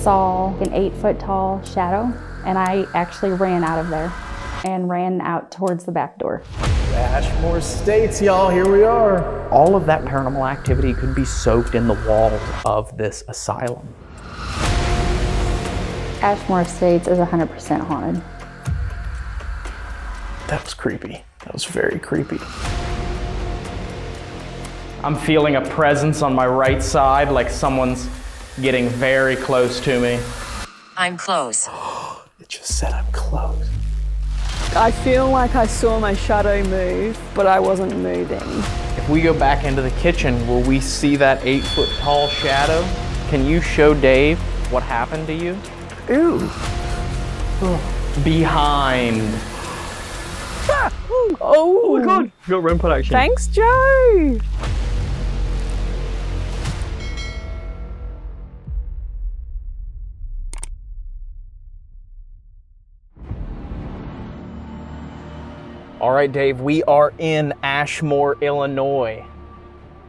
saw an eight foot tall shadow, and I actually ran out of there and ran out towards the back door. Ashmore Estates, y'all, here we are. All of that paranormal activity could be soaked in the walls of this asylum. Ashmore Estates is 100% haunted. That was creepy. That was very creepy. I'm feeling a presence on my right side, like someone's getting very close to me. I'm close. It just said I'm close. I feel like I saw my shadow move, but I wasn't moving. If we go back into the kitchen, will we see that eight foot tall shadow? Can you show Dave what happened to you? Ew. Behind. Ah! Oh, my god! You got REM pod action. Thanks, Joe. All right, Dave, we are in Ashmore, Illinois.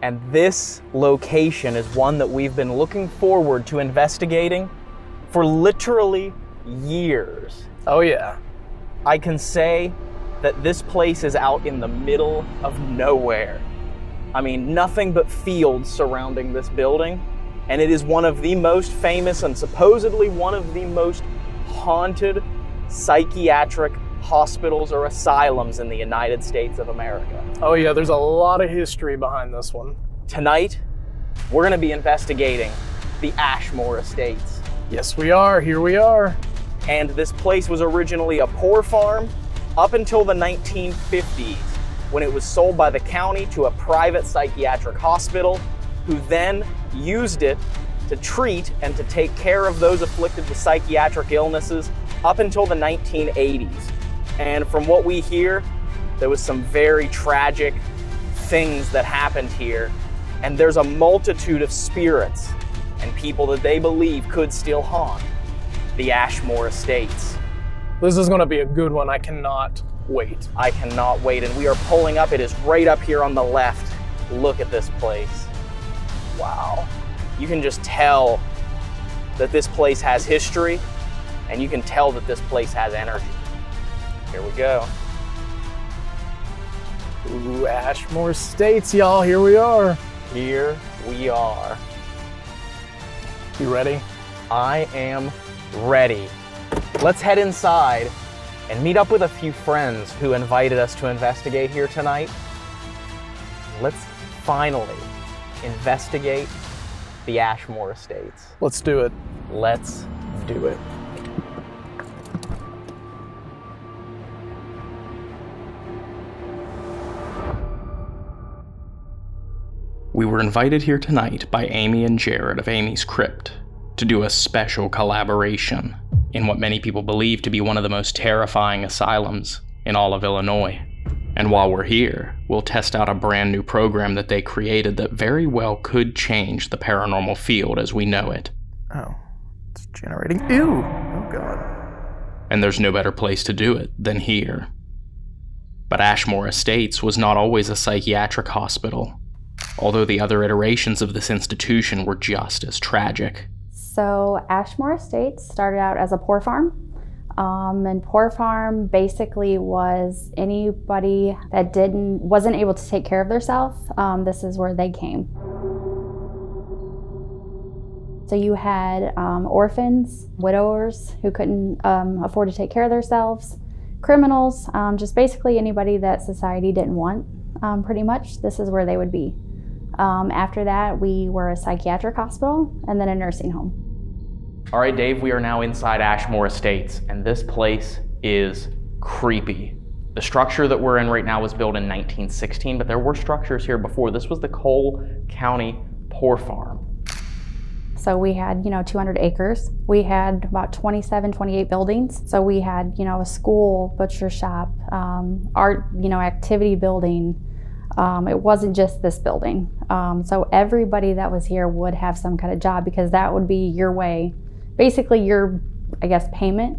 And this location is one that we've been looking forward to investigating for literally years. Oh, yeah. I can say that this place is out in the middle of nowhere. I mean, nothing but fields surrounding this building, and it is one of the most famous and supposedly one of the most haunted psychiatric hospitals or asylums in the United States of America. Oh, yeah, there's a lot of history behind this one. Tonight, we're going to be investigating the Ashmore Estates. Yes, we are. Here we are. And this place was originally a poor farm up until the 1950s when it was sold by the county to a private psychiatric hospital who then used it to treat and to take care of those afflicted with psychiatric illnesses up until the 1980s. And from what we hear, there was some very tragic things that happened here. And there's a multitude of spirits and people that they believe could still haunt the Ashmore Estates. This is going to be a good one. I cannot wait. I cannot wait. And we are pulling up. It is right up here on the left. Look at this place. Wow. You can just tell that this place has history, and you can tell that this place has energy. Here we go. Ooh, Ashmore Estates, y'all. Here we are. Here we are. You ready? I am ready. Let's head inside and meet up with a few friends who invited us to investigate here tonight. Let's finally investigate the Ashmore Estates. Let's do it. Let's do it. We were invited here tonight by Amy and Jared of Amy's Crypt to do a special collaboration in what many people believe to be one of the most terrifying asylums in all of Illinois. And while we're here, we'll test out a brand new program that they created that very well could change the paranormal field as we know it. Oh, it's generating. Ew. Oh, God. And there's no better place to do it than here. But Ashmore Estates was not always a psychiatric hospital, although the other iterations of this institution were just as tragic. So, Ashmore Estates started out as a poor farm. Um, and poor farm basically was anybody that didn't wasn't able to take care of themselves. Um, this is where they came. So you had um, orphans, widowers who couldn't um, afford to take care of themselves, criminals, um, just basically anybody that society didn't want. Um, pretty much, this is where they would be. After that, we were a psychiatric hospital and then a nursing home. All right, Dave, we are now inside Ashmore Estates, and this place is creepy. The structure that we're in right now was built in 1916, but there were structures here before. This was the Coles County Poor Farm. So we had, you know, 200 acres. We had about 27, 28 buildings. So we had, you know, a school, butcher shop, um, art, you know, activity building. Um, it wasn't just this building. Um, so everybody that was here would have some kind of job because that would be your way basically your, I guess, payment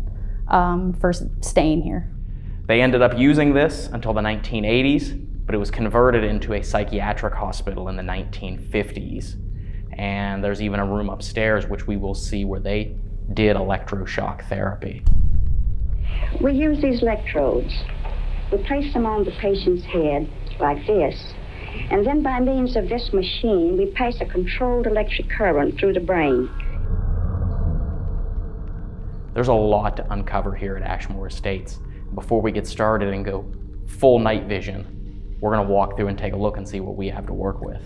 um, for staying here. They ended up using this until the 1980s, but it was converted into a psychiatric hospital in the 1950s. And there's even a room upstairs, which we will see where they did electroshock therapy. We use these electrodes. We place them on the patient's head like this, and then by means of this machine, we pass a controlled electric current through the brain. There's a lot to uncover here at Ashmore Estates. Before we get started and go full night vision, we're going to walk through and take a look and see what we have to work with.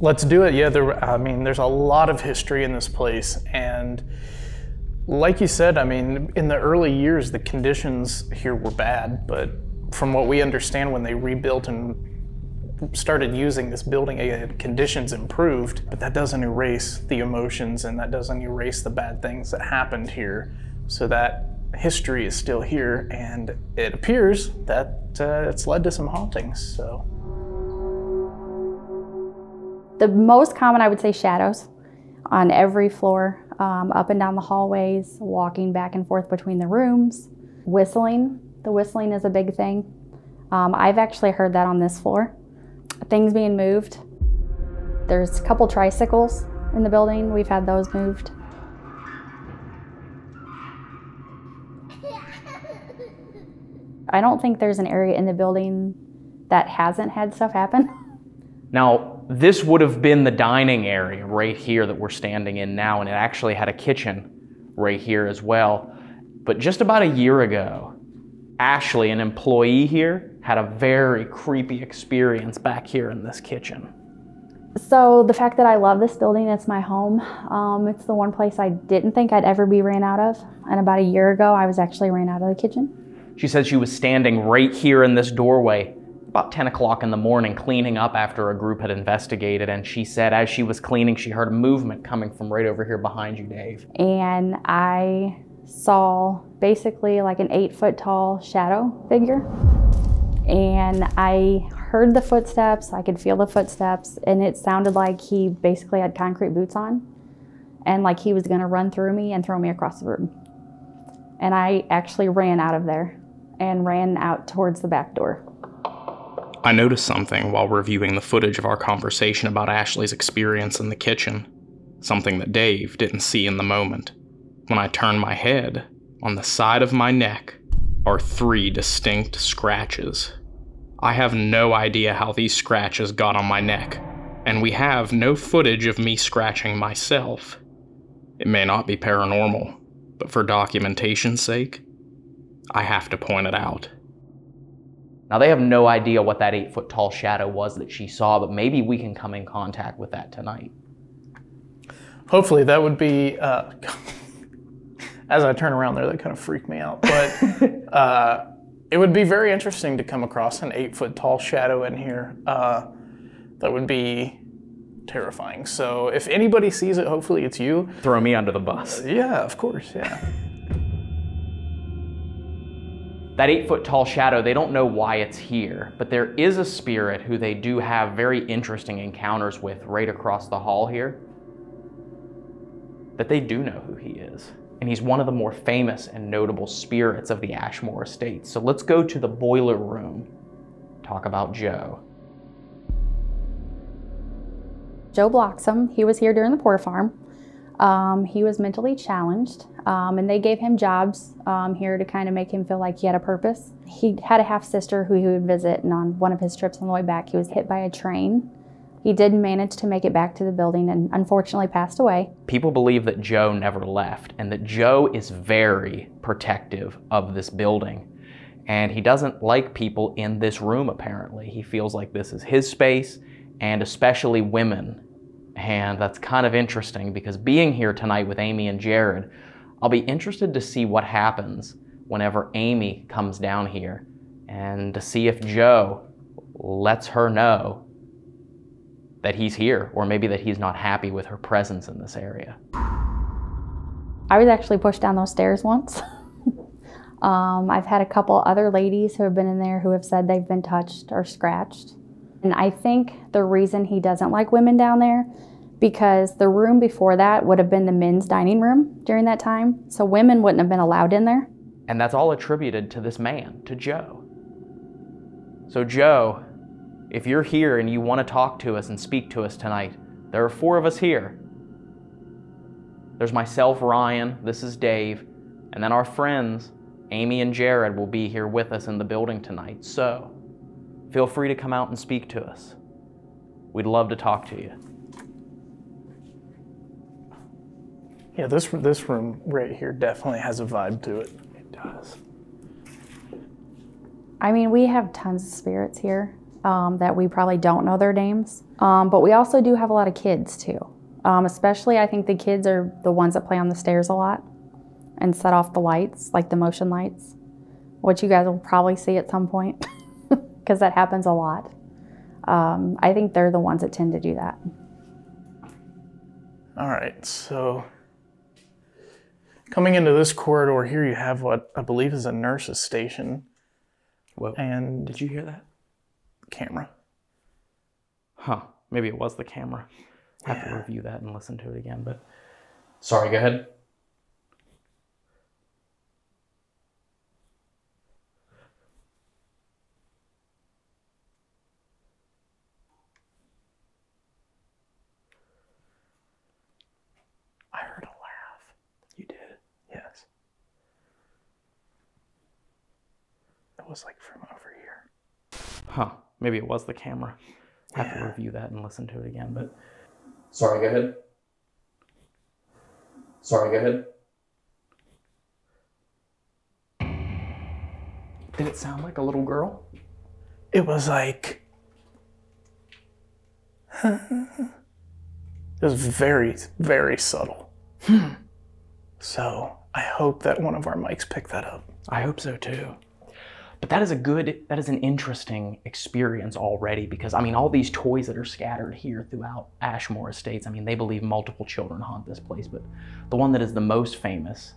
Let's do it. Yeah, there, I mean, there's a lot of history in this place. And like you said, I mean, in the early years, the conditions here were bad. But from what we understand, when they rebuilt and started using this building, conditions improved. But that doesn't erase the emotions and that doesn't erase the bad things that happened here. So that history is still here, and it appears that uh, it's led to some hauntings. So. The most common, I would say, shadows on every floor, um, up and down the hallways, walking back and forth between the rooms, whistling. The whistling is a big thing. Um, I've actually heard that on this floor. Things being moved. There's a couple tricycles in the building. We've had those moved. I don't think there's an area in the building that hasn't had stuff happen. Now, this would have been the dining area right here that we're standing in now, and it actually had a kitchen right here as well. But just about a year ago, Ashley, an employee here, had a very creepy experience back here in this kitchen. So, the fact that I love this building, it's my home. Um, it's the one place I didn't think I'd ever be ran out of. And about a year ago, I was actually ran out of the kitchen. She said she was standing right here in this doorway about 10 o'clock in the morning cleaning up after a group had investigated. And she said as she was cleaning, she heard a movement coming from right over here behind you, Dave. And I saw basically like an eight foot tall shadow figure. And I heard the footsteps, I could feel the footsteps, and it sounded like he basically had concrete boots on and like he was gonna run through me and throw me across the room. And I actually ran out of there and ran out towards the back door. I noticed something while reviewing the footage of our conversation about Ashley's experience in the kitchen, something that Dave didn't see in the moment. When I turn my head, on the side of my neck are three distinct scratches. I have no idea how these scratches got on my neck, and we have no footage of me scratching myself. It may not be paranormal, but for documentation's sake, I have to point it out. Now, they have no idea what that eight foot tall shadow was that she saw, but maybe we can come in contact with that tonight. Hopefully, that would be. Uh, as I turn around there, that kind of freaked me out. But uh, it would be very interesting to come across an eight foot tall shadow in here. Uh, that would be terrifying. So if anybody sees it, hopefully it's you. Throw me under the bus. Yeah, of course. Yeah. That eight foot tall shadow, they don't know why it's here, but there is a spirit who they do have very interesting encounters with right across the hall here. That they do know who he is. And he's one of the more famous and notable spirits of the Ashmore estate. So let's go to the boiler room, talk about Joe. Joe Bloxam, he was here during the poor farm. Um, he was mentally challenged, um, and they gave him jobs um, here to kind of make him feel like he had a purpose. He had a half sister who he would visit, and on one of his trips on the way back, he was hit by a train. He did manage to make it back to the building and unfortunately passed away. People believe that Joe never left and that Joe is very protective of this building. And he doesn't like people in this room, apparently. He feels like this is his space, and especially women and that's kind of interesting because being here tonight with Amy and Jared, I'll be interested to see what happens whenever Amy comes down here and to see if Joe lets her know that he's here or maybe that he's not happy with her presence in this area. I was actually pushed down those stairs once. um, I've had a couple other ladies who have been in there who have said they've been touched or scratched. And I think the reason he doesn't like women down there because the room before that would have been the men's dining room during that time. So women wouldn't have been allowed in there. And that's all attributed to this man, to Joe. So, Joe, if you're here and you want to talk to us and speak to us tonight, There are four of us here. There's myself, Ryan, this is Dave, and then our friends, Amy and Jared, will be here with us in the building tonight. So feel free to come out and speak to us. We'd love to talk to you. Yeah, this this room right here definitely has a vibe to it. It does. I mean, we have tons of spirits here um, that we probably don't know their names, um, but we also do have a lot of kids too. Um, especially, I think the kids are the ones that play on the stairs a lot and set off the lights, like the motion lights, which you guys will probably see at some point because that happens a lot. Um, I think they're the ones that tend to do that. All right, so coming into this corridor here, you have what I believe is a nurse's station Whoa. and Did you hear that? Camera. Huh. Maybe it was the camera. I have to review that and listen to it again, but sorry, go ahead. I heard a laugh. You did. Yes. It was like from over here. Huh. Maybe it was the camera. I have to review that and listen to it again, but sorry, go ahead. Sorry, go ahead. Did it sound like a little girl? It was like. it was very, very subtle. Hmm. So I hope that one of our mics picked that up. I hope so too. But that is a good, that is an interesting experience already because, I mean, all these toys that are scattered here throughout Ashmore Estates, I mean, they believe multiple children haunt this place, but the one that is the most famous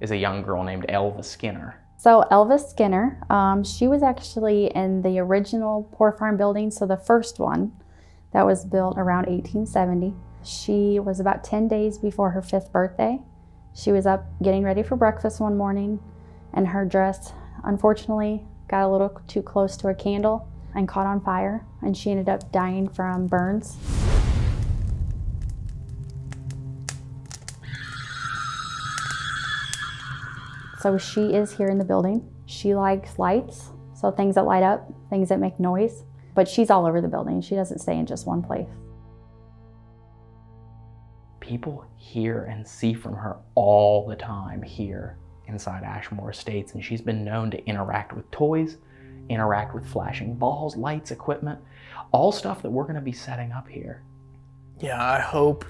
is a young girl named Elva Skinner. So Elvis Skinner, um, she was actually in the original Poor Farm building, so the first one that was built around 1870. She was about 10 days before her fifth birthday. She was up getting ready for breakfast one morning, and her dress, unfortunately, got a little too close to a candle and caught on fire, and she ended up dying from burns. So she is here in the building. She likes lights, so things that light up, things that make noise. But she's all over the building. She doesn't stay in just one place. People hear and see from her all the time here inside Ashmore Estates, and she's been known to interact with toys, interact with flashing balls, lights, equipment, all stuff that we're going to be setting up here. Yeah, I hope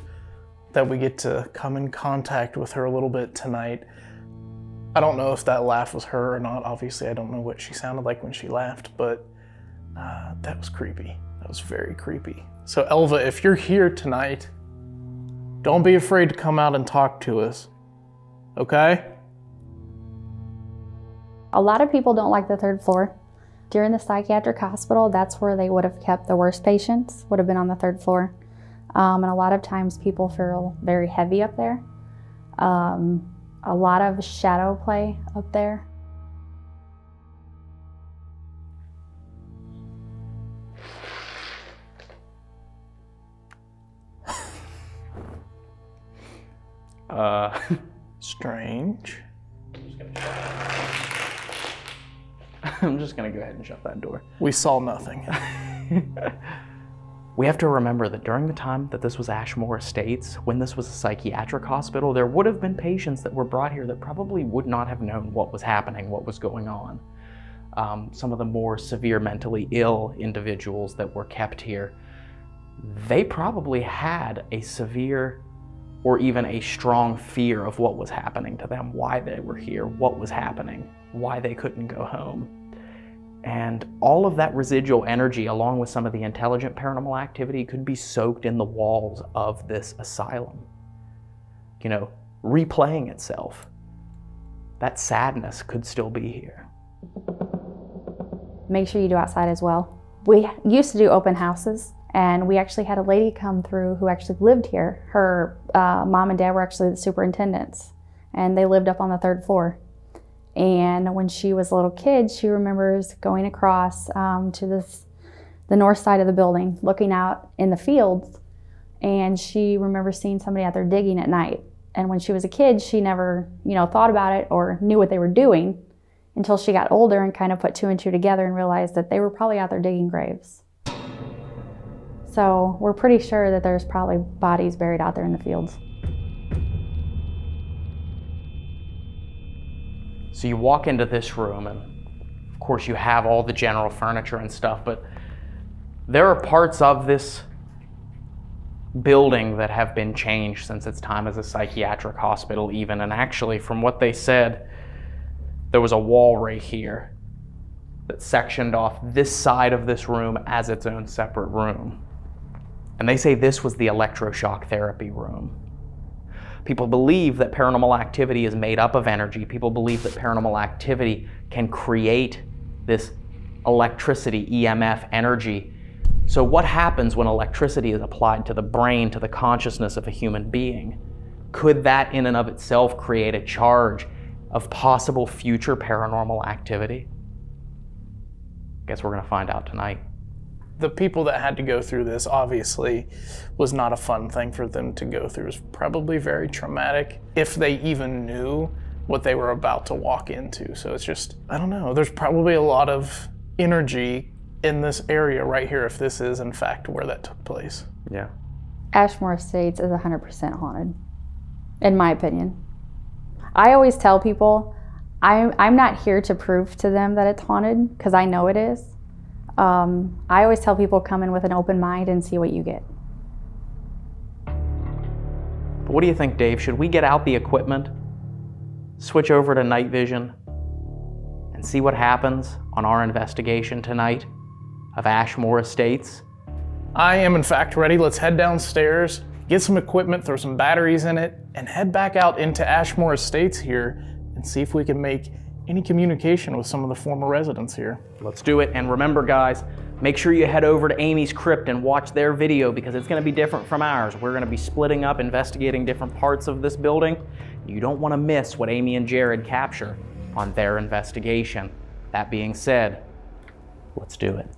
that we get to come in contact with her a little bit tonight. I don't know if that laugh was her or not. Obviously, I don't know what she sounded like when she laughed, but uh, that was creepy. That was very creepy. So, Elva, if you're here tonight, don't be afraid to come out and talk to us. Okay? A lot of people don't like the third floor. During the psychiatric hospital, that's where they would have kept the worst patients, would have been on the third floor. Um, and a lot of times people feel very heavy up there. Um, a lot of shadow play up there. Uh, Strange. I'm just going to go ahead and shut that door. We saw nothing. We have to remember that during the time that this was Ashmore Estates, when this was a psychiatric hospital, there would have been patients that were brought here that probably would not have known what was happening, what was going on. Um, some of the more severe mentally ill individuals that were kept here, they probably had a severe or even a strong fear of what was happening to them, why they were here, what was happening, why they couldn't go home. And all of that residual energy, along with some of the intelligent paranormal activity, could be soaked in the walls of this asylum. You know, replaying itself. That sadness could still be here. Make sure you do outside as well. We used to do open houses, and we actually had a lady come through who actually lived here. Her uh, mom and dad were actually the superintendents, and they lived up on the third floor. And when she was a little kid, she remembers going across um, to this, the north side of the building, looking out in the fields, and she remembers seeing somebody out there digging at night. And when she was a kid, she never, you know, thought about it or knew what they were doing until she got older and kind of put two and two together and realized that they were probably out there digging graves. So we're pretty sure that there's probably bodies buried out there in the fields. So you walk into this room, and of course, you have all the general furniture and stuff, but there are parts of this building that have been changed since its time as a psychiatric hospital, even. And actually, from what they said, there was a wall right here that sectioned off this side of this room as its own separate room. And they say this was the electroshock therapy room. People believe that paranormal activity is made up of energy. People believe that paranormal activity can create this electricity, EMF energy. So, what happens when electricity is applied to the brain, to the consciousness of a human being? Could that, in and of itself, create a charge of possible future paranormal activity? I guess we're going to find out tonight. The people that had to go through this obviously was not a fun thing for them to go through. It was probably very traumatic if they even knew what they were about to walk into. So it's just, I don't know. There's probably a lot of energy in this area right here if this is, in fact, where that took place. Yeah. Ashmore Estates is 100% haunted, in my opinion. I always tell people I'm, I'm not here to prove to them that it's haunted because I know it is. Um, I always tell people come in with an open mind and see what you get. What do you think, Dave? Should we get out the equipment, switch over to night vision, and see what happens on our investigation tonight of Ashmore Estates? I am, in fact, ready. Let's head downstairs, get some equipment, throw some batteries in it, and head back out into Ashmore Estates here and see if we can make any communication with some of the former residents here. Let's do it. And remember, guys, make sure you head over to Amy's Crypt and watch their video because it's going to be different from ours. We're going to be splitting up, investigating different parts of this building. You don't want to miss what Amy and Jared capture on their investigation. That being said, let's do it.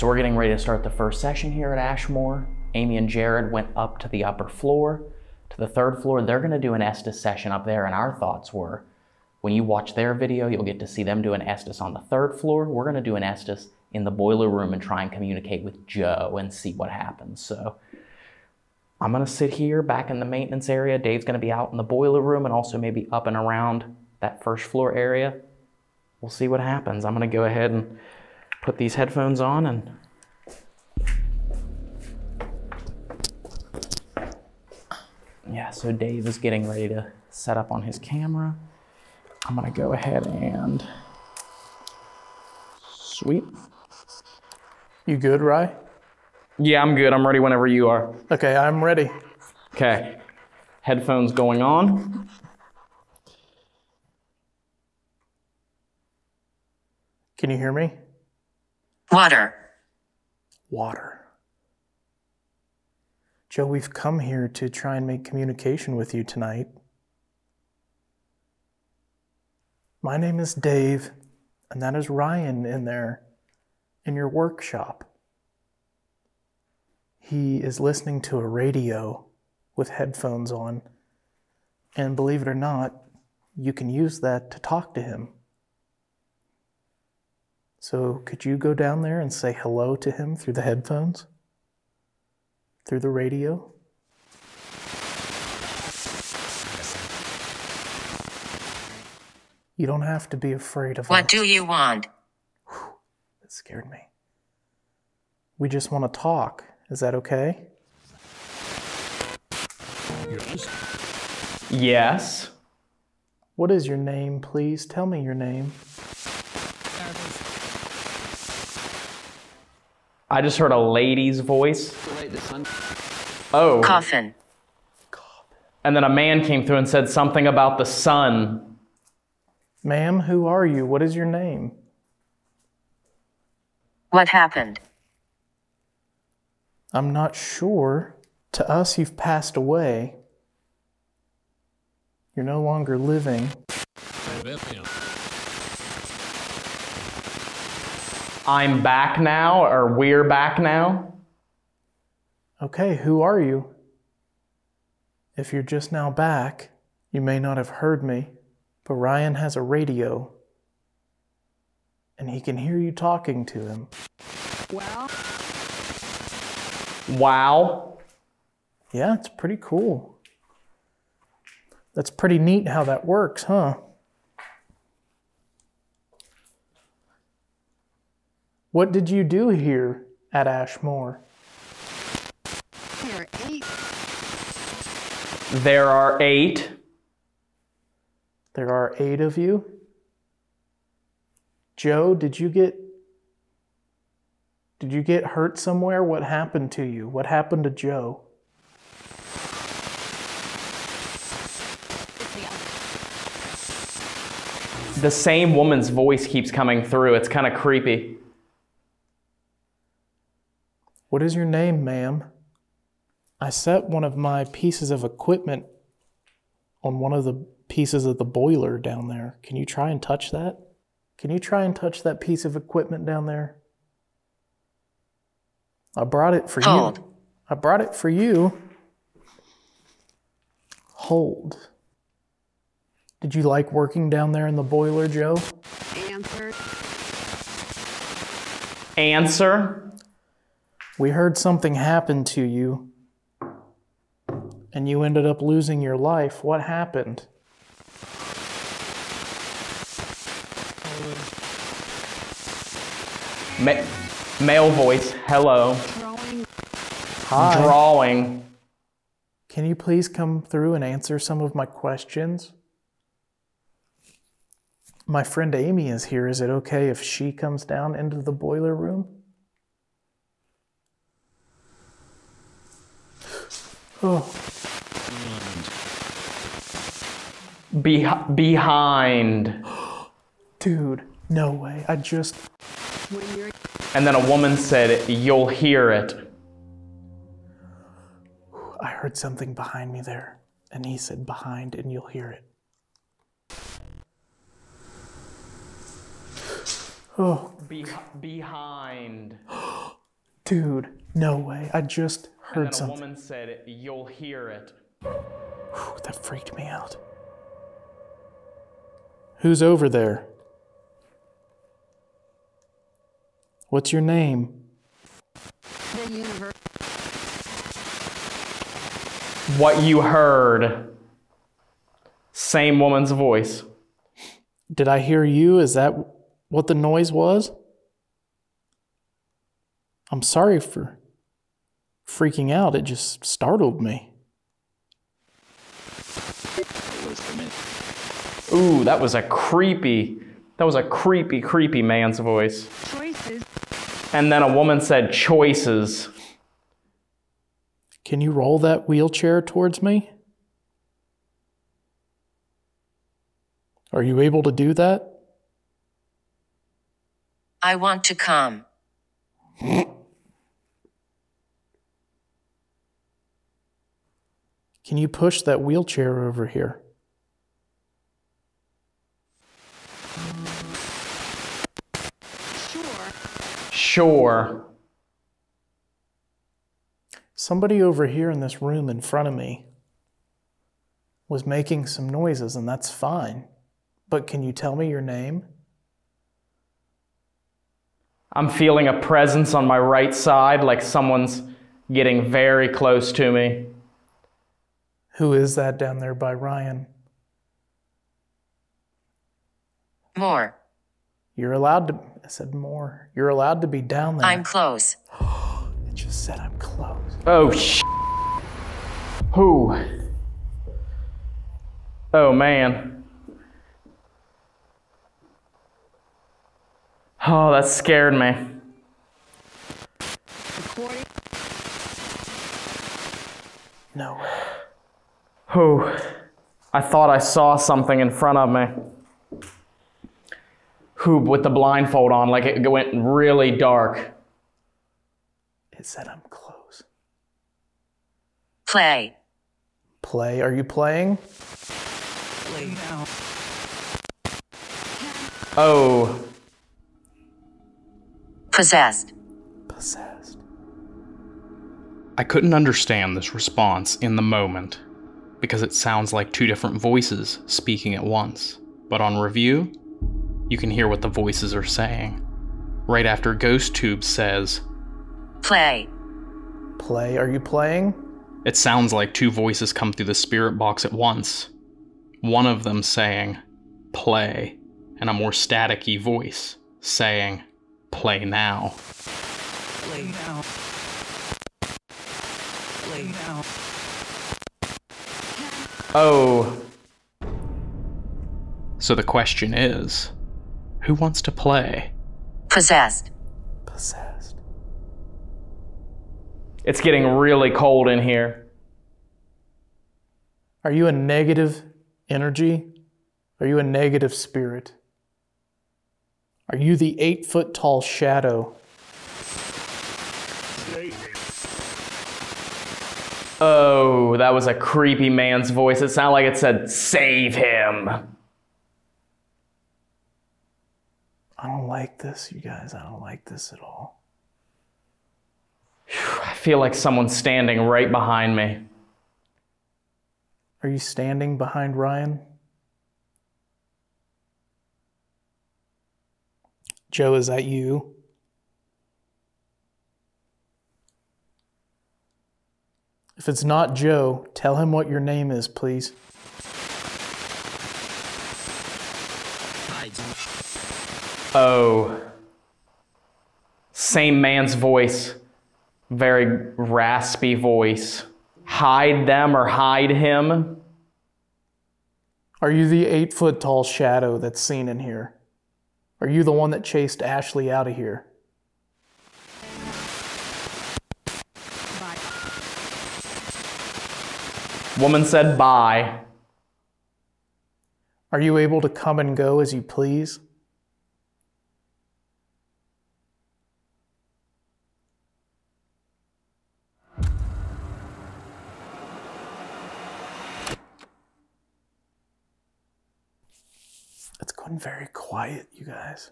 So we're getting ready to start the first session here at Ashmore. Amy and Jared went up to the upper floor. To the third floor, they're gonna do an Estes session up there, and our thoughts were, when you watch their video, you'll get to see them do an Estes on the third floor. We're gonna do an Estes in the boiler room and try and communicate with Joe and see what happens. So I'm gonna sit here back in the maintenance area. Dave's gonna be out in the boiler room and also maybe up and around that first floor area. We'll see what happens. I'm gonna go ahead and put these headphones on and yeah so dave is getting ready to set up on his camera i'm going to go ahead and sweet You good, Rye? yeah i'm good i'm ready whenever you are Okay, I'm ready. okay headphones going on Can you hear me? Water. Water. Joe, we've come here to try and make communication with you tonight. My name is Dave, and that is Ryan in there in your workshop. He is listening to a radio with headphones on, and believe it or not, you can use that to talk to him. So, could you go down there and say hello to him through the headphones? Through the radio? You don't have to be afraid of What us. do you want? That scared me. We just want to talk. Is that okay? Yes. yes What is your name, please? Tell me your name. I just heard a lady's voice oh Coffin. and then a man came through and said something about the sun Ma'am, who are you? What is your name? What happened? I'm not sure. To us, you've passed away. You're no longer living. I'm back now, or we're back now. Okay, who are you? If you're just now back, you may not have heard me, but Ryan has a radio. And he can hear you talking to him. Wow. Wow. Yeah, it's pretty cool. That's pretty neat how that works, huh? What did you do here at Ashmore? There are eight. There are eight There are eight of you. Joe, did you get did you get hurt somewhere? What happened to you? What happened to Joe? The same woman's voice keeps coming through. It's kind of creepy. What is your name, ma'am? I set one of my pieces of equipment on one of the pieces of the boiler down there. Can you try and touch that? Can you try and touch that piece of equipment down there? I brought it for Hold. you. Oh. I brought it for you. Hold. Did you like working down there in the boiler, Joe? Answer. Answer. We heard something happened to you and you ended up losing your life. What happened? Ma- male voice. Hello. Hi. Drawing. Can you please come through and answer some of my questions? My friend Amy is here. Is it okay if she comes down into the boiler room? Oh, Be- behind. dude, no way. I just. And then a woman said, You'll hear it. I heard something behind me there. And he said, behind, and you'll hear it. Oh, Be- behind. dude, no way. I just And heard then a woman said, You'll hear it. Whew, that freaked me out. Who's over there? What's your name? The universe. What you heard. Same woman's voice. Did I hear you? Is that what the noise was? I'm sorry for freaking out. It just startled me. Ooh, that was a creepy, that was a creepy, creepy man's voice. Choices. And then a woman said, choices. Can you roll that wheelchair towards me? Are you able to do that? I want to come. Can you push that wheelchair over here? Sure. Somebody over here in this room in front of me was making some noises, and that's fine. But can you tell me your name? I'm feeling a presence on my right side, like someone's getting very close to me. Who is that down there by Ryan? More. You're allowed to. I said more. You're allowed to be down there. I'm close. It just said I'm close. Oh, sh. Who? Oh, man. Oh, that scared me. No way. Who? I thought I saw something in front of me. Who, with the blindfold on, like it went really dark. It said I'm close. Play. Play. Are you playing? Oh, Possessed. Possessed. I couldn't understand this response in the moment because it sounds like two different voices speaking at once. But on review, you can hear what the voices are saying. Right after Ghost Tube says, Play. Play. Are you playing? it sounds like two voices come through the spirit box at once. One of them saying, play, and a more staticky voice saying, play now. Oh, So the question is, who wants to play? Possessed. Possessed. it's getting really cold in here. Are you a negative energy? Are you a negative spirit? Are you the eight foot tall shadow? Uh, That was a creepy man's voice. It sounded like it said, Save him. I don't like this, you guys. I don't like this at all. I feel like someone's standing right behind me. Are you standing behind Ryan? Joe, is that you? If it's not Joe, tell him what your name is, please. Oh. Same man's voice. Very raspy voice. Hide them or hide him. Are you the eight foot tall shadow that's seen in here? Are you the one that chased Ashley out of here? Woman said bye. Are you able to come and go as you please? It's gone very quiet, you guys.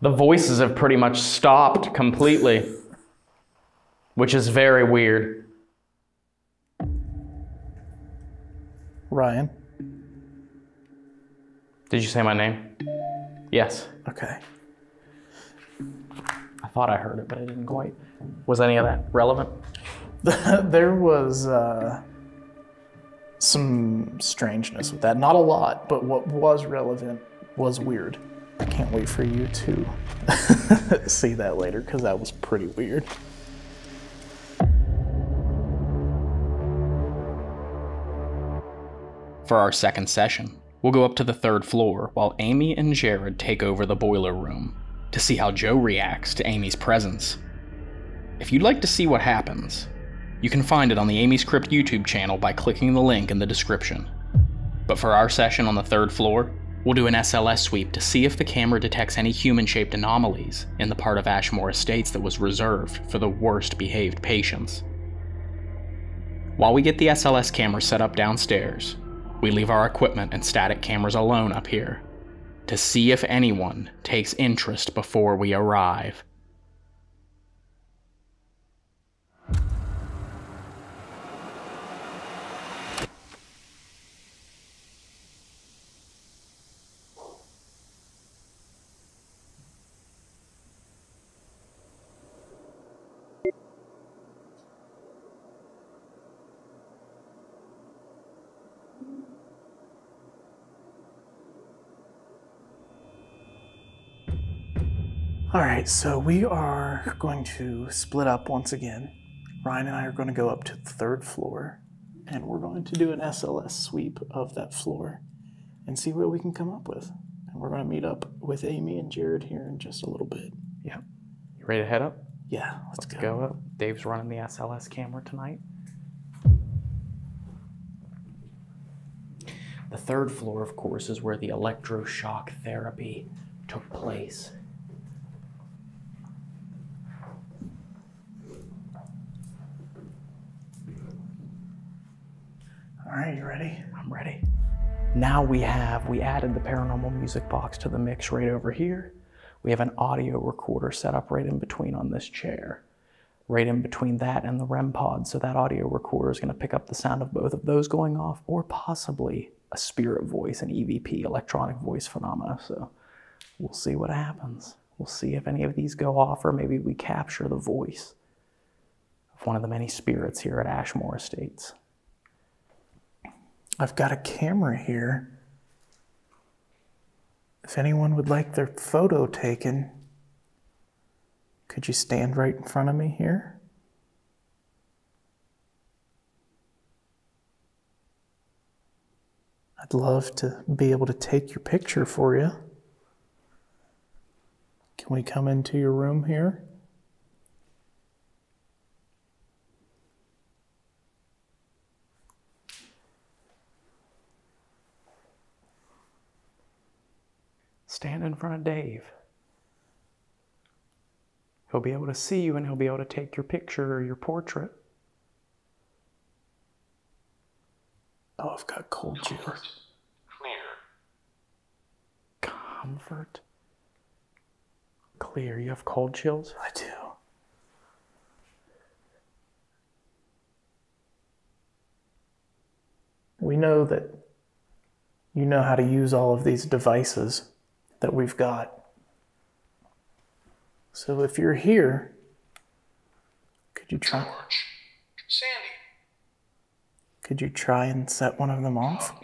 The voices have pretty much stopped completely, which is very weird. Ryan. Did you say my name? Yes. Okay. I thought I heard it, but I didn't quite. Was any of that relevant? there was uh, some strangeness with that. Not a lot, but what was relevant was weird. I can't wait for you to see that later because that was pretty weird. For our second session, we'll go up to the third floor while Amy and Jared take over the boiler room to see how Joe reacts to Amy's presence. If you'd like to see what happens, you can find it on the Amy's Crypt YouTube channel by clicking the link in the description. But for our session on the third floor, we'll do an SLS sweep to see if the camera detects any human shaped anomalies in the part of Ashmore Estates that was reserved for the worst behaved patients. While we get the SLS camera set up downstairs, we leave our equipment and static cameras alone up here to see if anyone takes interest before we arrive. All right, so we are going to split up once again. Ryan and I are going to go up to the third floor and we're going to do an SLS sweep of that floor and see what we can come up with. And we're going to meet up with Amy and Jared here in just a little bit. Yep. You ready to head up? Yeah, let's, go. Go up. Dave's running the SLS camera tonight. The third floor, of course, is where the electroshock therapy took place. All right, you ready? I'm ready. Now we have, we added the paranormal music box to the mix right over here. We have an audio recorder set up right in between on this chair. Right in between that and the REM pod. So that audio recorder is going to pick up the sound of both of those going off, or possibly a spirit voice, an EVP, electronic voice phenomena. So we'll see what happens. We'll see if any of these go off, or maybe we capture the voice of one of the many spirits here at Ashmore Estates. I've got a camera here. If anyone would like their photo taken, could you stand right in front of me here? I'd love to be able to take your picture for you. Can we come into your room here? Stand in front of Dave. He'll be able to see you and he'll be able to take your picture or your portrait. Oh, I've got cold chills. Comfort. Clear. You have cold chills? I do. We know that you know how to use all of these devices that we've got. So if you're here, could you try? George, Sandy. Could you try and set one of them off?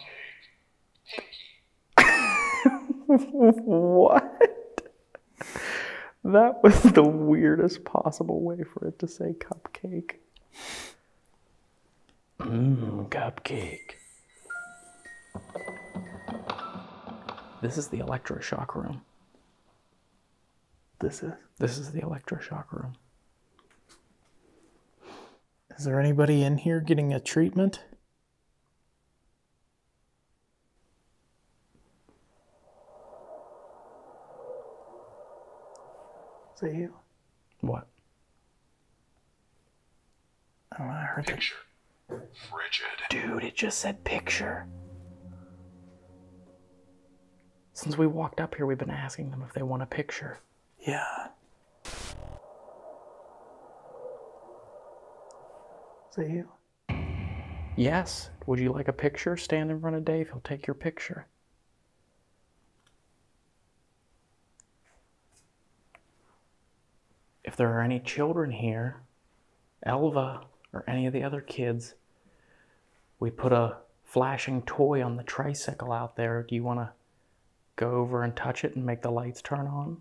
what? That was the weirdest possible way for it to say cupcake. Mmm, cupcake. This is the electroshock room. This is. This is the electroshock room. Is there anybody in here getting a treatment? Is that you? What? I don't know. I heard that. Picture. Frigid. Dude, it just said picture. Since we walked up here, we've been asking them if they want a picture. Yeah. Is that you? Yes. Would you like a picture? Stand in front of Dave. He'll take your picture. If there are any children here, Elva or any of the other kids, we put a flashing toy on the tricycle out there. Do you want to go over and touch it and make the lights turn on?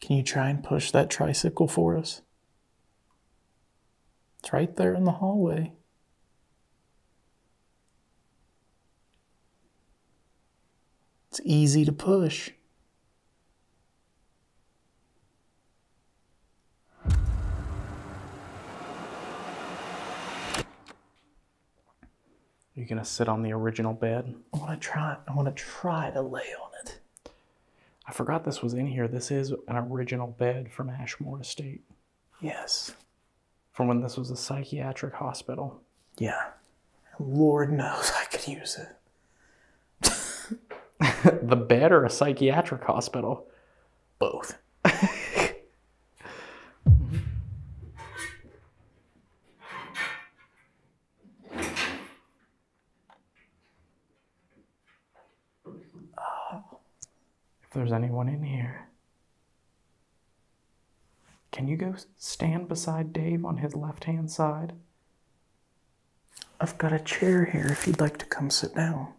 Can you try and push that tricycle for us? It's right there in the hallway. It's easy to push. Are you to sit on the original bed? I want to try. I want to try to lay on it. I forgot this was in here. This is an original bed from Ashmore Estate, Yes. from when this was a psychiatric hospital. Yeah. Lord knows I could use it. the bed or a psychiatric hospital? Both. If there's anyone in here. Can you go stand beside Dave on his left hand side? I've got a chair here if you'd like to come sit down.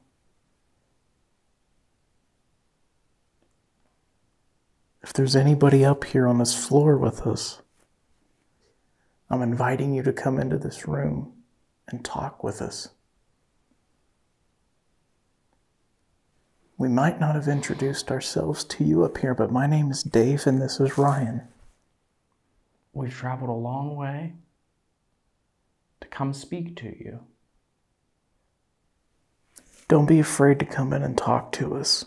If there's anybody up here on this floor with us, I'm inviting you to come into this room and talk with us. We might not have introduced ourselves to you up here, but my name is Dave and this is Ryan. We've traveled a long way to come speak to you. Don't be afraid to come in and talk to us.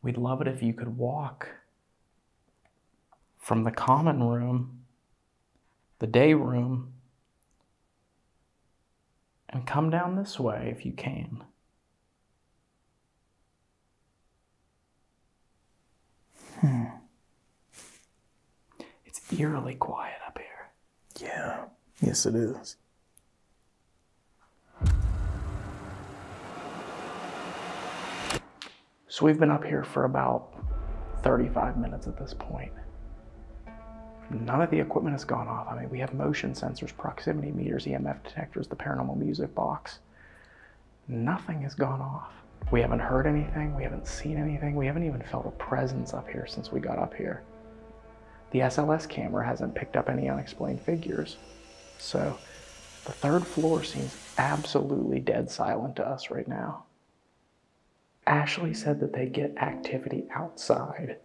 We'd love it if you could walk from the common room, the day room, and come down this way if you can. Hmm. It's eerily quiet up here. Yeah. Yes, it is. So we've been up here for about 35 minutes at this point. None of the equipment has gone off. I mean, we have motion sensors, proximity meters, EMF detectors, the paranormal music box. Nothing has gone off. We haven't heard anything. We haven't seen anything. We haven't even felt a presence up here since we got up here. The SLS camera hasn't picked up any unexplained figures. So the third floor seems absolutely dead silent to us right now. Ashley said that they get activity outside.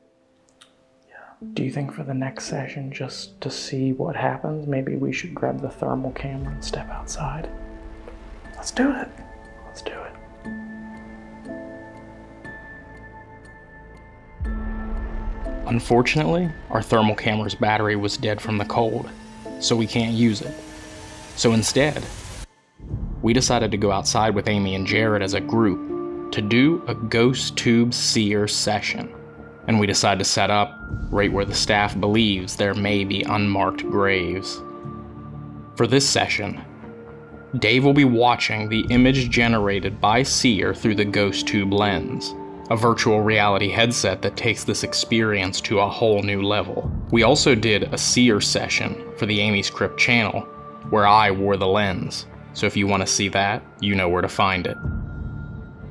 Do you think for the next session, just to see what happens, maybe we should grab the thermal camera and step outside? Let's do it. Let's do it. Unfortunately, our thermal camera's battery was dead from the cold, so we can't use it. So instead, we decided to go outside with Amy and Jared as a group to do a ghost tube seer session. And we decide to set up right where the staff believes there may be unmarked graves. For this session, Dave will be watching the image generated by Seer through the ghost tube lens a virtual reality headset that takes this experience to a whole new level. We also did a seer session for the Amy's Crypt channel, where I wore the lens, so if you want to see that, you know where to find it.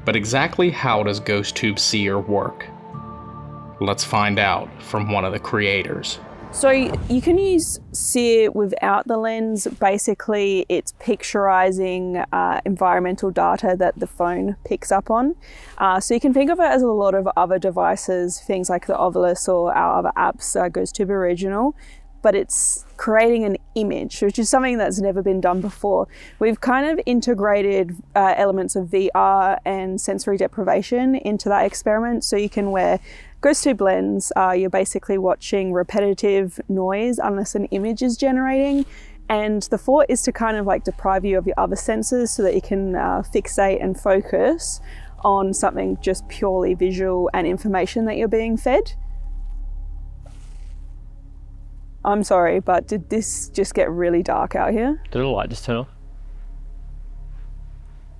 But exactly how does GhostTube Seer work? Let's find out from one of the creators. So you can use SEER without the lens. Basically, it's picturizing uh, environmental data that the phone picks up on. Uh, so you can think of it as a lot of other devices, things like the Ovilus or our other apps, uh, GhostTube Original, but it's creating an image, which is something that's never been done before. We've kind of integrated uh, elements of VR and sensory deprivation into that experiment. So you can wear Ghost Tube lens, uh, you're basically watching repetitive noise unless an image is generating. And the thought is to kind of like deprive you of your other senses so that you can uh, fixate and focus on something just purely visual and information that you're being fed. I'm sorry, but did this just get really dark out here? Did the light just turn off?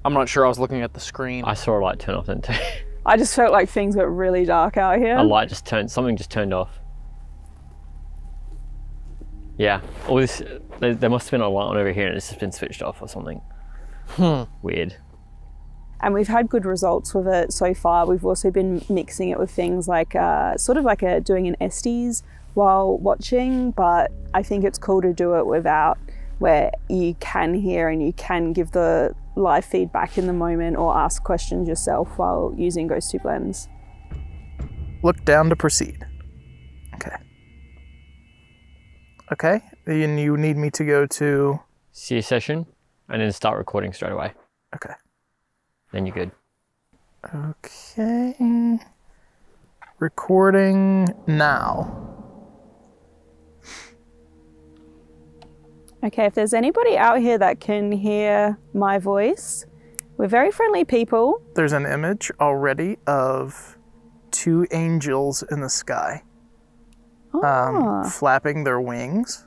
I'm not sure. I was looking at the screen. I saw a light turn off then too. I just felt like things got really dark out here. A light just turned, something just turned off. Yeah, all this, there, there must have been a light on over here and it's just been switched off or something. Hmm. Weird. and we've had good results with it so far. We've also been mixing it with things like uh, sort of like a doing an Estes while watching, but I think it's cool to do it without where you can hear and you can give the live feedback in the moment or ask questions yourself while using Ghost Tube Lens. Look down to proceed. Okay. Okay. And you need me to go to. See a session and then start recording straight away. Okay. Then you're good. Okay. Recording now. Okay, if there's anybody out here that can hear my voice, we're very friendly people. There's an image already of two angels in the sky, um, Ah. flapping their wings.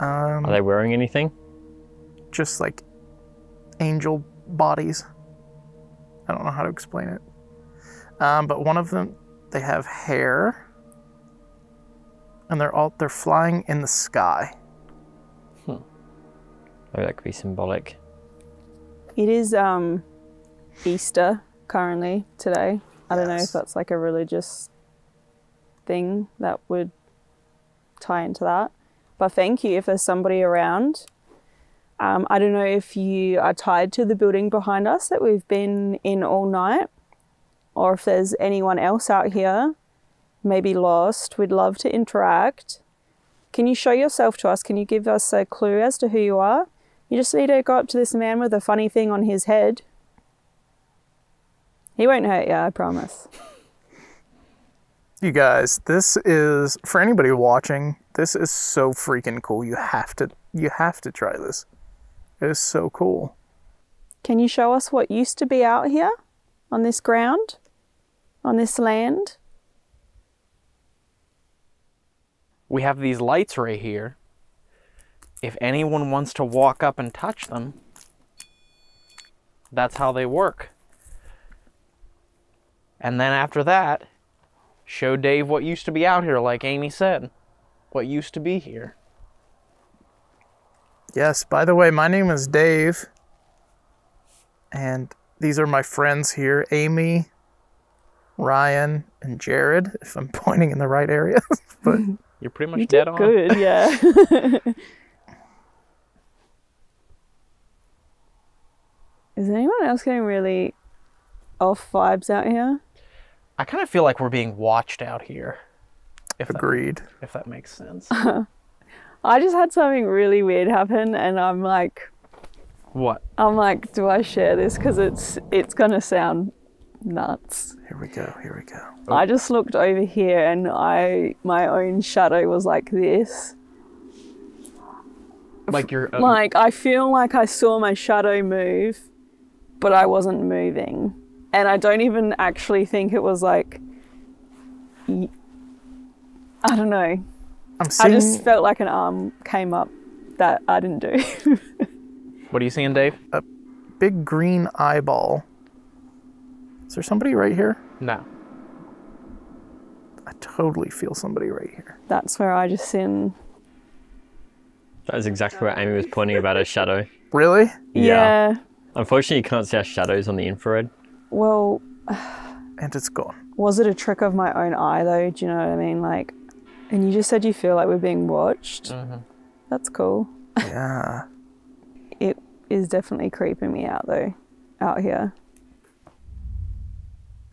Um, Are they wearing anything? just like angel bodies. I don't know how to explain it. Um, but one of them, they have hair, and they're all they're flying in the sky. Maybe that could be symbolic. It is um, Easter currently today. I don't know if that's like a religious thing that would tie into that. But thank you if there's somebody around. Um, I don't know if you are tied to the building behind us that we've been in all night, or if there's anyone else out here, maybe lost. We'd love to interact. Can you show yourself to us? Can you give us a clue as to who you are? You just need to go up to this man with a funny thing on his head. He won't hurt you, I promise. You guys, this is for anybody watching. This is so freaking cool. You have to, you have to try this. It is so cool. Can you show us what used to be out here on this ground, on this land? We have these lights right here. If anyone wants to walk up and touch them, that's how they work. And then after that, show Dave what used to be out here, like Amy said. What used to be here. Yes, by the way, my name is Dave. And these are my friends here Amy, Ryan, and Jared, if I'm pointing in the right area. but You're pretty much You dead did on. good, yeah. Is anyone else getting really off vibes out here? I kind of feel like we're being watched out here. If that, agreed. if that makes sense. I just had something really weird happen, and I'm like, what? I'm like, do I share this? Because it's it's gonna sound nuts. Here we go, here we go. I just looked over here, and I my own shadow was like this. Like you're. uh, Like I feel like I saw my shadow move, but I wasn't moving, and I don't even actually think it was like. I don't know. I'm seeing... I just felt like an arm came up that I didn't do. what are you seeing, Dave? a big green eyeball. Is there somebody right here? No. I totally feel somebody right here. That's where I just seen. That is exactly where Amy was pointing about her shadow. Really? Yeah. Unfortunately, you can't see our shadows on the infrared. Well, And it's gone. was it a trick of my own eye though? Do you know what I mean? Like, and you just said you feel like we're being watched. Mhm. That's cool. Yeah. It is definitely creeping me out though, out here.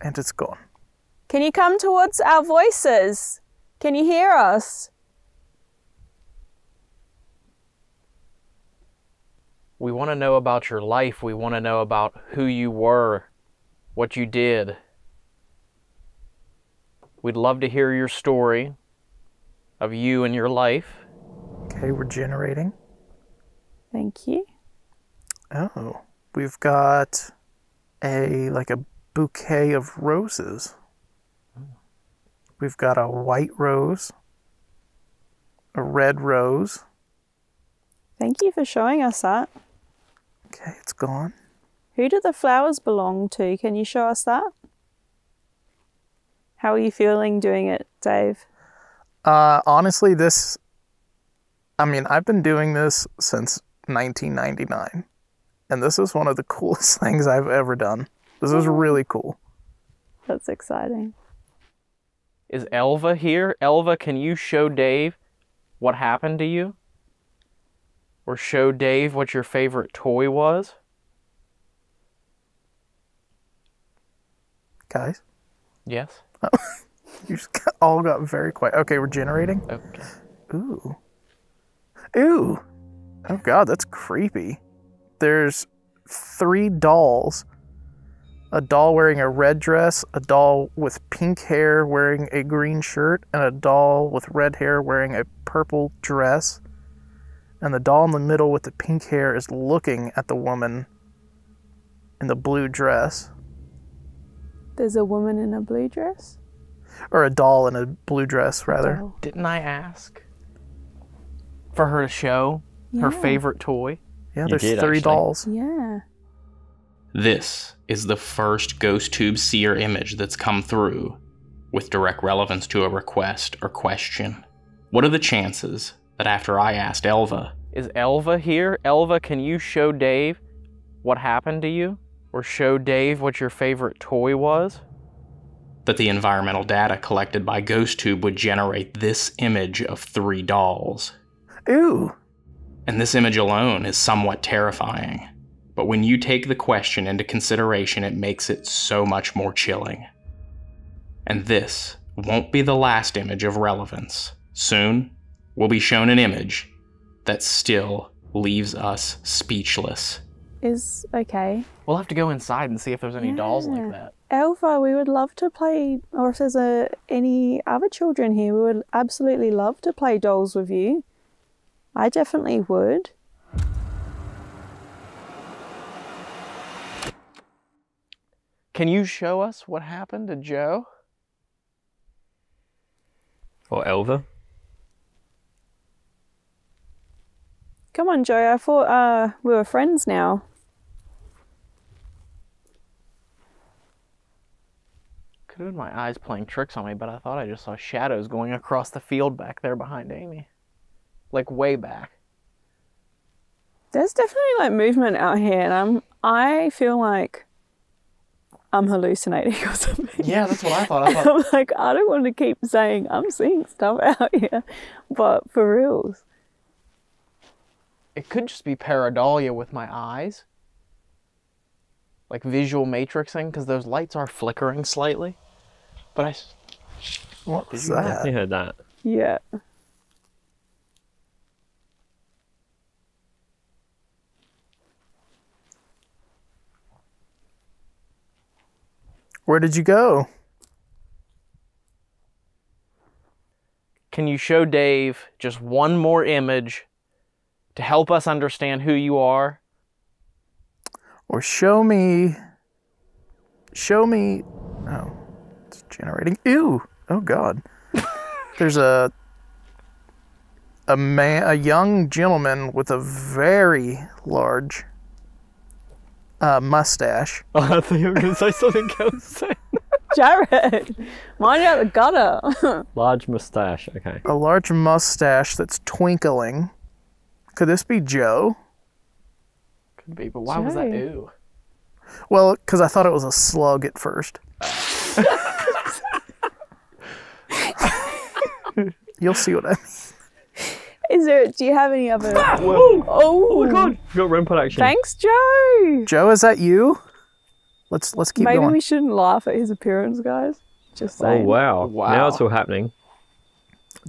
And it's gone. Can you come towards our voices? Can you hear us? We want to know about your life. We want to know about who you were, what you did. We'd love to hear your story of you and your life. Okay, we're generating. Thank you. Oh, we've got a like a bouquet of roses. We've got a white rose, a red rose. Thank you for showing us that. Okay, it's gone. Who do the flowers belong to? Can you show us that? How are you feeling doing it, Dave? Uh, honestly, this. I mean, I've been doing this since 1999, and this is one of the coolest things I've ever done. This is really cool. That's exciting. Is Elva here? Elva, can you show Dave what happened to you? Or show Dave what your favorite toy was? Guys, Yes. you just got, all got very quiet. Okay, we're generating. Okay. Ooh. Ooh. Oh god, that's creepy. There's three dolls. A doll wearing a red dress, a doll with pink hair wearing a green shirt, and a doll with red hair wearing a purple dress. And the doll in the middle with the pink hair is looking at the woman in the blue dress. There's a woman in a blue dress. Or a doll in a blue dress, rather. Oh. Didn't I ask for her to show her favorite toy? Yeah, You there's did, three actually. dolls. Yeah. This is the first ghost tube seer image that's come through with direct relevance to a request or question. What are the chances that after I asked Elva, Is Elva here? Elva, can you show Dave what happened to you? Or show Dave what your favorite toy was? that the environmental data collected by GhostTube would generate this image of three dolls? Ooh. And this image alone is somewhat terrifying. But when you take the question into consideration, it makes it so much more chilling. And this won't be the last image of relevance. Soon, we'll be shown an image that still leaves us speechless. Is okay. We'll have to go inside and see if there's any dolls like that. Elva, we would love to play, or if there's a, any other children here, we would absolutely love to play dolls with you. I definitely would. Can you show us what happened to Joe? Or Elva. Come on, Joe. I thought uh, we were friends now. Could have been my eyes playing tricks on me, but I thought I just saw shadows going across the field back there behind Amy. Like way back. There's definitely like movement out here, and I'm I feel like I'm hallucinating or something. Yeah, that's what I thought. I thought I'm like, I don't want to keep saying I'm seeing stuff out here, but for reals. it could just be pareidolia with my eyes. Like visual matrixing, because those lights are flickering slightly. But I. What was I that? definitely heard that. Yeah. Where did you go? Can you show Dave just one more image to help us understand who you are? Or show me. Show me. Oh, it's generating. Ew. Oh God. There's a a man, a young gentleman with a very large uh, mustache. Oh, I thought you were going to say something else. Jared, mind you out the gutter. Large moustache. Okay. A large mustache that's twinkling. Could this be Joe? Could be, but why was that Joe. ew? Well, because I thought it was a slug at first. You'll see what I mean. Is there? Do you have any other? Ah! oh, Oh my god! We've got REM action. Thanks, Joe. Joe, is that you? Let's let's keep Maybe going. we shouldn't laugh at his appearance, guys. Just Oh saying. wow. Wow. Now it's all happening.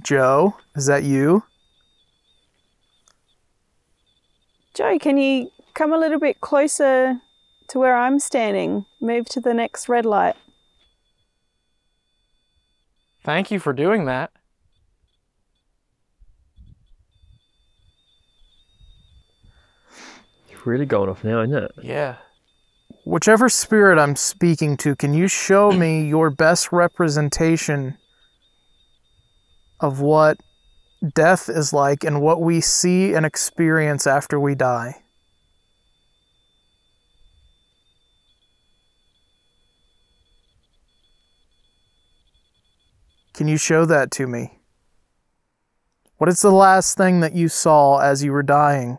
Joe, is that you? Joe, can you come a little bit closer to where I'm standing? Move to the next red light. Thank you for doing that. Really going off now, isn't it? Yeah. Whichever spirit I'm speaking to, can you show me your best representation of what death is like and what we see and experience after we die? Can you show that to me? What is the last thing that you saw as you were dying?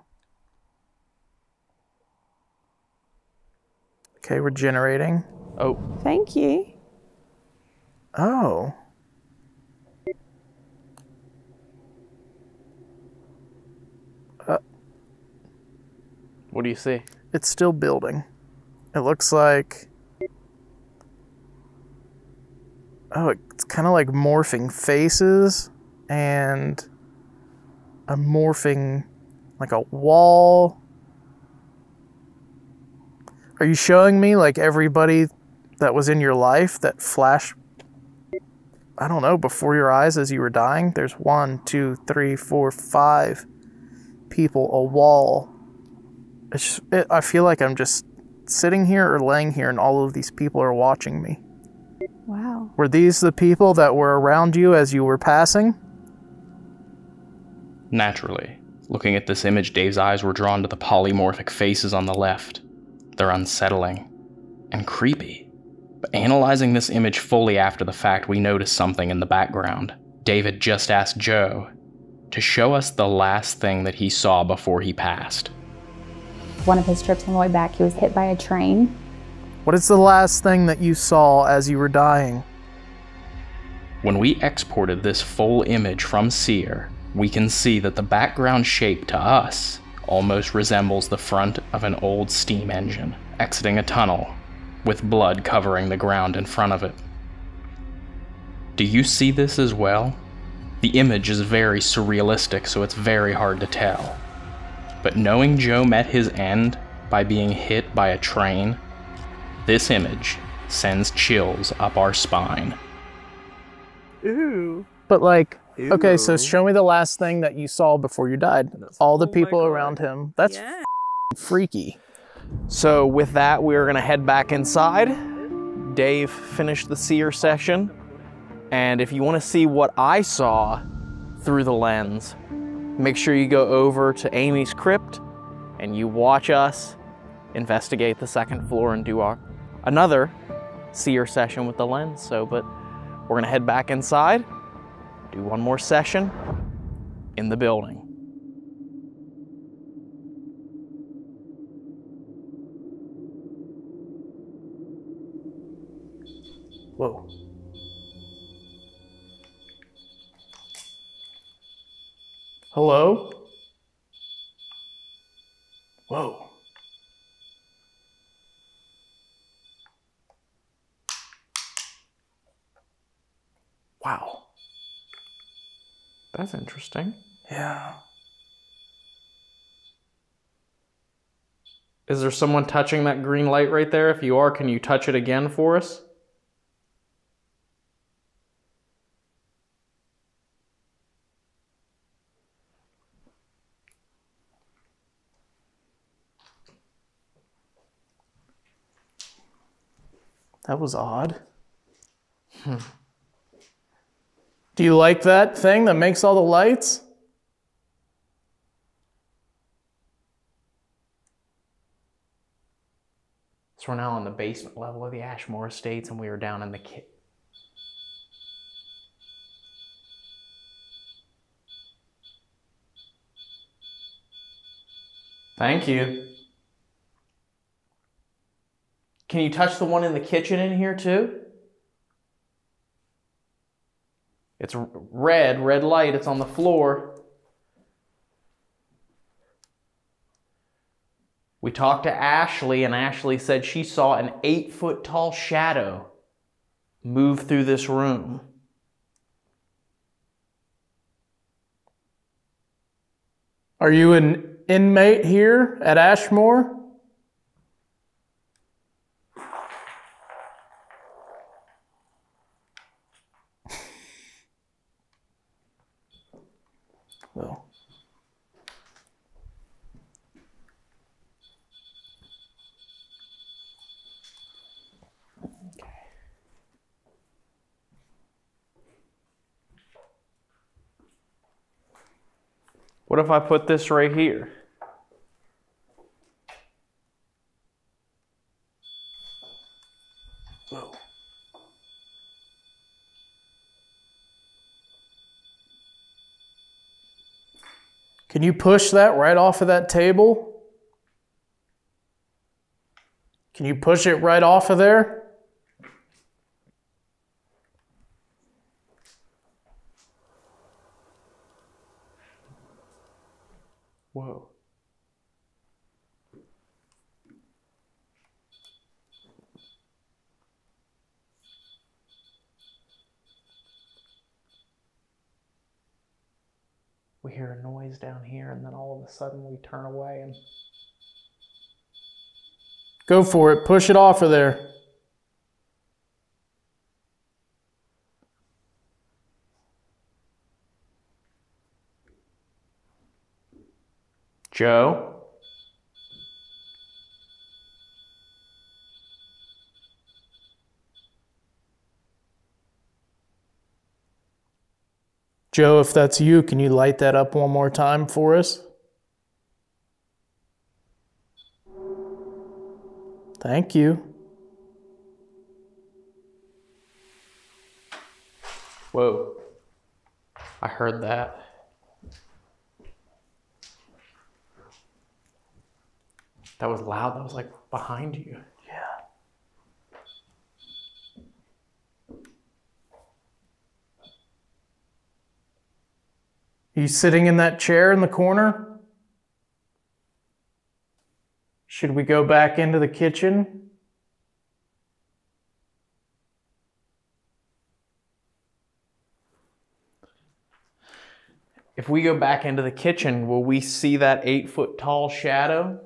Okay, we're generating. Oh, Thank you. Oh. what do you see? It's still building. It looks like. Oh, it's kind of like morphing faces and a morphing, like a wall. Are you showing me like everybody that was in your life that flashed? I don't know, before your eyes as you were dying? There's one, two, three, four, five people, a wall, it's, it, I feel like I'm just sitting here or laying here, and all of these people are watching me. Wow. Were these the people that were around you as you were passing? Naturally, looking at this image, Dave's eyes were drawn to the polymorphic faces on the left. They're unsettling and creepy. But analyzing this image fully after the fact, we noticed something in the background. David just asked Joe to show us the last thing that he saw before he passed. One of his trips on the way back, he was hit by a train. What is the last thing that you saw as you were dying? When we exported this full image from Seer, we can see that the background shape to us almost resembles the front of an old steam engine exiting a tunnel with blood covering the ground in front of it. Do you see this as well? The image is very surrealistic, so it's very hard to tell. But knowing Joe met his end by being hit by a train, this image sends chills up our spine. Ooh. But like, okay, so show me the last thing that you saw before you died. All the Oh people around him. That's Yeah. freaky. So with that, we're gonna head back inside. Dave finished the seer session. And if you wanna see what I saw through the lens, make sure you go over to Amy's crypt and you watch us investigate the second floor and do our another seer session with the lens. So, but we're gonna head back inside, do one more session in the building. Whoa. Hello? Whoa. Wow. That's interesting. Yeah. Is there someone touching that green light right there? If you are, can you touch it again for us? That was odd. Hmm. Do you like that thing that makes all the lights? So we're now on the basement level of the Ashmore Estates, and we are down in the ki- Thank you. Can you touch the one in the kitchen in here too? It's red, red light. It's on the floor. We talked to Ashley, and Ashley said she saw an eight foot tall shadow move through this room. Are you an inmate here at Ashmore? What if I put this right here? Can you push that right off of that table? Can you push it right off of there? Whoa. We hear a noise down here, and then all of a sudden we turn away and Go for it. Push it off of there. Joe? Joe, if that's you, can you light that up one more time for us? Thank you. Whoa. I heard that. That was loud. That was like behind you. Yeah. You sitting in that chair in the corner? Should we go back into the kitchen? If we go back into the kitchen, will we see that eight foot tall shadow?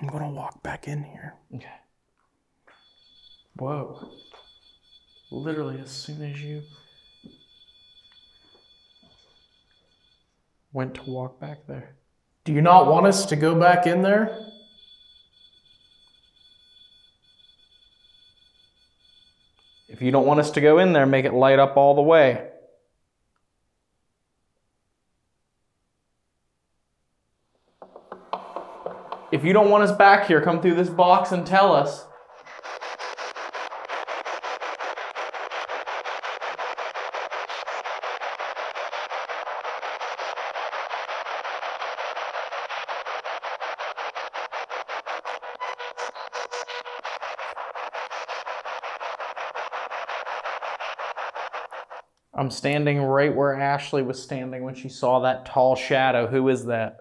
I'm going to walk back in here. Okay. Whoa. Literally, as soon as you went to walk back there. Do you not want us to go back in there? If you don't want us to go in there, make it light up all the way. If you don't want us back here, come through this box and tell us. Standing right where Ashley was standing when she saw that tall shadow. Who is that?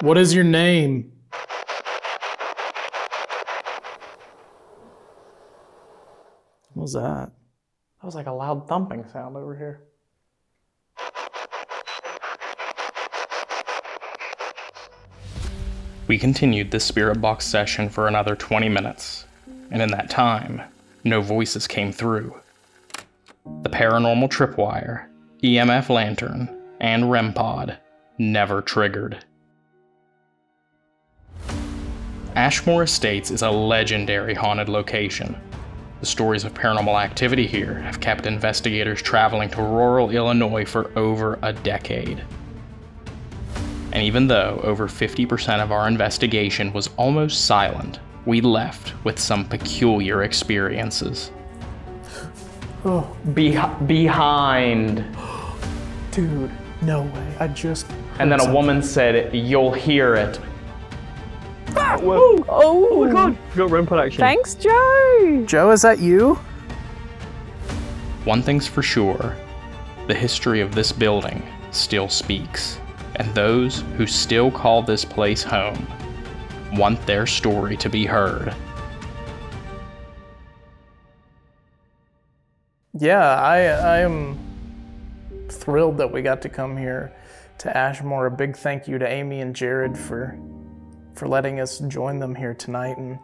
What is your name? What was that? That was like a loud thumping sound over here. We continued this spirit box session for another 20 minutes, and in that time, no voices came through. The paranormal tripwire, EMF lantern, and REM pod never triggered. Ashmore Estates is a legendary haunted location. The stories of paranormal activity here have kept investigators traveling to rural Illinois for over a decade. And even though over 50% of our investigation was almost silent, we left with some peculiar experiences. Oh, Be- behind. dude, no way. I just. And then a woman said, You'll hear it. Oh, Oh my oh. god! Got REM pod action. thanks, Joe. Joe, is that you? One thing's for sure the history of this building still speaks, and those who still call this place home want their story to be heard. Yeah, I I am thrilled that we got to come here to Ashmore. A big thank you to Amy and Jared for for letting us join them here tonight and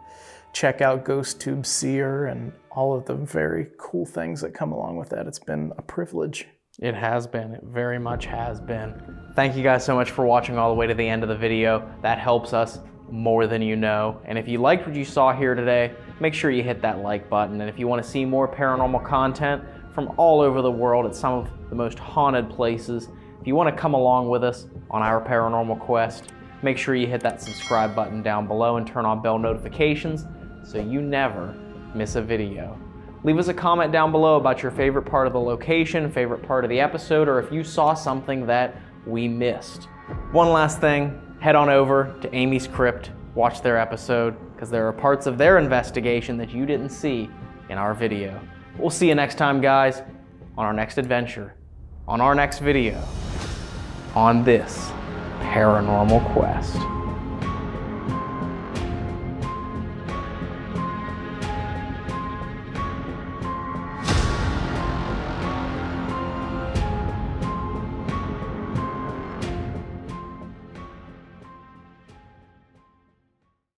check out Ghost Tube Seer and all of the very cool things that come along with that. It's been a privilege. It has been. It very much has been. Thank you guys so much for watching all the way to the end of the video. That helps us more than you know. And if you liked what you saw here today, make sure you hit that like button. And if you want to see more paranormal content from all over the world at some of the most haunted places, if you want to come along with us on our paranormal quest, make sure you hit that subscribe button down below and turn on bell notifications so you never miss a video. Leave us a comment down below about your favorite part of the location, favorite part of the episode, or if you saw something that we missed. One last thing, head on over to Amy's Crypt, watch their episode, because there are parts of their investigation that you didn't see in our video. We'll see you next time, guys, on our next adventure, on our next video, on this paranormal quest.